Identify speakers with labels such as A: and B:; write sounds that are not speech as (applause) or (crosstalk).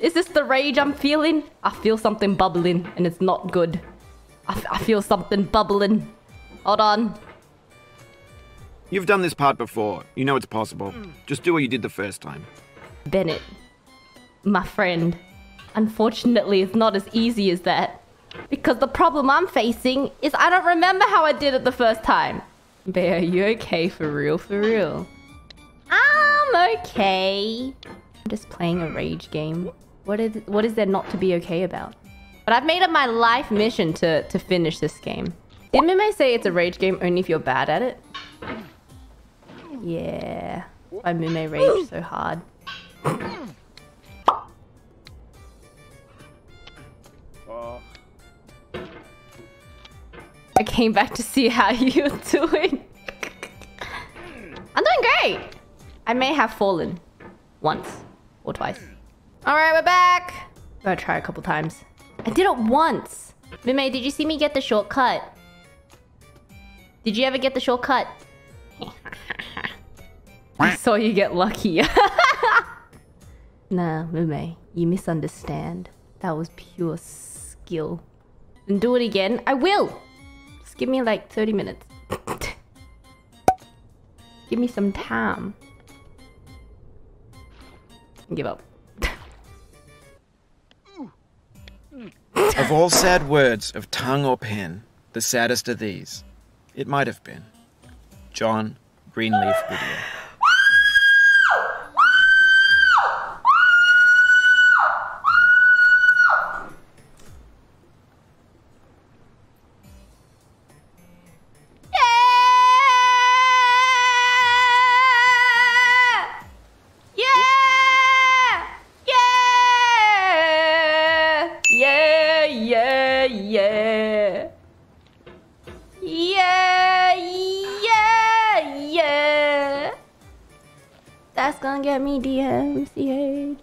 A: Is this the rage I'm feeling? I feel something bubbling and it's not good. I, f- I feel something bubbling. Hold on.
B: You've done this part before. You know it's possible. Just do what you did the first time.
A: Bennett, my friend. Unfortunately, it's not as easy as that. Because the problem I'm facing is I don't remember how I did it the first time. Bae, are you okay for real, for real? I'm okay. I'm just playing a rage game. What is what is there not to be okay about? But I've made it my life mission to to finish this game. Did Mumei say it's a rage game only if you're bad at it? Yeah. That's why Mumei rage so hard. I came back to see how (laughs) you're doing. I'm doing great. I may have fallen once or twice. All right, we're back. Gotta try a couple times. I did it once. Mumei, did you see me get the shortcut? Did you ever get the shortcut? (laughs) I saw you get lucky. (laughs) nah, Mumei, you misunderstand. That was pure skill. And do it again. I will. Just give me like 30 minutes. (laughs) give me some time. Give up.
B: Of all sad words of tongue or pen, the saddest are these. It might have been. John Greenleaf Whittier.
A: Yeah! Yeah! Yeah! Yeah! That's gonna get me DMCA'd.